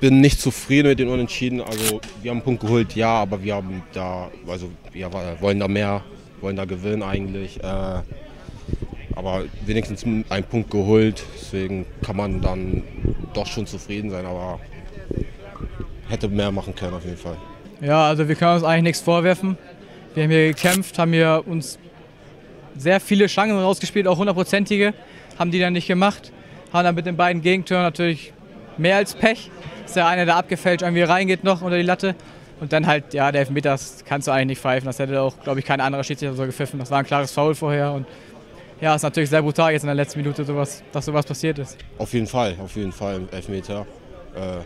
bin nicht zufrieden mit den Unentschieden. Also wir haben einen Punkt geholt, ja, aber wir haben da, also wir wollen da mehr, wollen da gewinnen eigentlich. Äh, aber wenigstens einen Punkt geholt, deswegen kann man dann doch schon zufrieden sein, aber hätte mehr machen können auf jeden Fall. Ja, also wir können uns eigentlich nichts vorwerfen. Wir haben hier gekämpft, haben hier uns sehr viele Chancen rausgespielt, auch hundertprozentige, haben die dann nicht gemacht. Haben dann mit den beiden Gegentoren natürlich mehr als Pech. Dass der eine da abgefälscht irgendwie reingeht noch unter die Latte. Und dann halt, ja, der Elfmeter, das kannst du eigentlich nicht pfeifen. Das hätte auch, glaube ich, kein anderer Schiedsrichter so gepfiffen. Das war ein klares Foul vorher. Und ja, ist natürlich sehr brutal jetzt in der letzten Minute, sowas, dass sowas passiert ist. Auf jeden Fall, auf jeden Fall Elfmeter. Äh,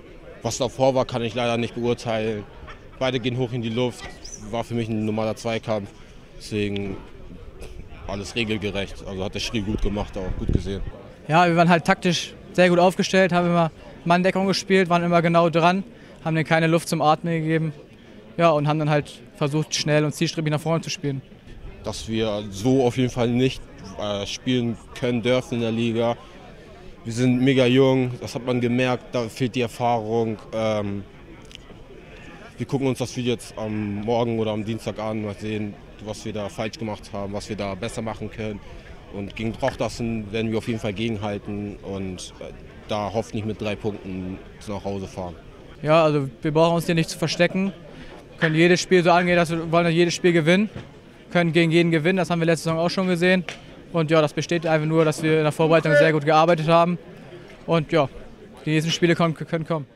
was davor war, kann ich leider nicht beurteilen. Beide gehen hoch in die Luft. War für mich ein normaler Zweikampf. Deswegen alles regelgerecht. Also hat der Schrie gut gemacht, auch gut gesehen. Ja, wir waren halt taktisch sehr gut aufgestellt, haben immer Manndeckung gespielt, waren immer genau dran, haben denen keine Luft zum Atmen gegeben. Ja, und haben dann halt versucht, schnell und zielstrebig nach vorne zu spielen. Dass wir so auf jeden Fall nicht äh, spielen können dürfen in der Liga. Wir sind mega jung, das hat man gemerkt, da fehlt die Erfahrung. Ähm, wir gucken uns das Video jetzt am Morgen oder am Dienstag an, mal sehen, was wir da falsch gemacht haben, was wir da besser machen können. Und gegen Trochtassen werden wir auf jeden Fall gegenhalten und äh, da hoffentlich mit drei Punkten nach Hause fahren. Ja, also wir brauchen uns hier nicht zu verstecken. Wir können jedes Spiel so angehen, dass wir wollen jedes Spiel gewinnen. Können gegen jeden gewinnen, das haben wir letzte Saison auch schon gesehen. Und ja, das besteht einfach nur, dass wir in der Vorbereitung sehr gut gearbeitet haben. Und ja, die nächsten Spiele können kommen.